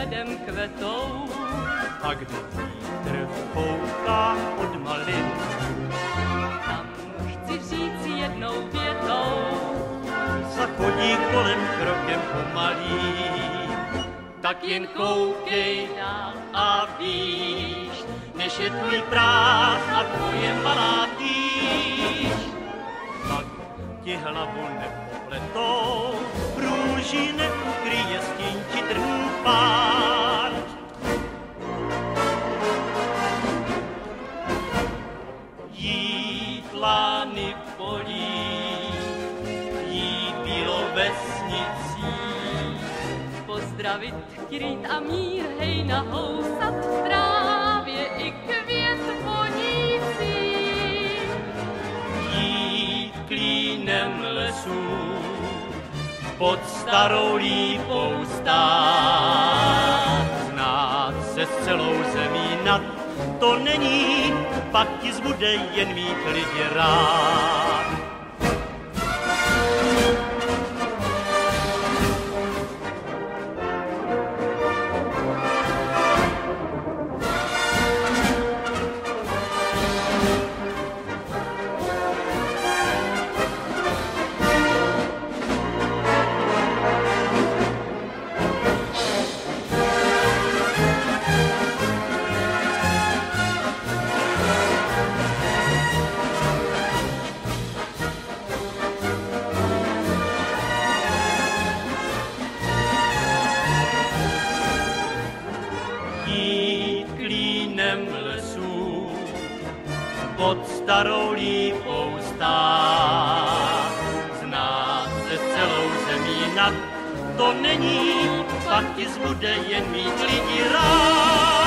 medem kvetou. A kde vítr fouká od malin, tam chci říct jednou větou. Zachodí kolem krokem pomalý, tak jen koukej dál a víš, než je tvůj práh a tvoje malá týž. Tak ti hlavu nepopletou, růži ti trhů pár. Jít lány polí, bílou vesnicí, Pozdravit, krýt a mír, hej nahousat v trávě pod starou lípou stát. Znát se s celou zemí nad to není, pak ti zbude jen mít lidi rád. Pod starou lípou stát. Znát se celou zemí nad to není, pak ti zbude jen mít lidi rád.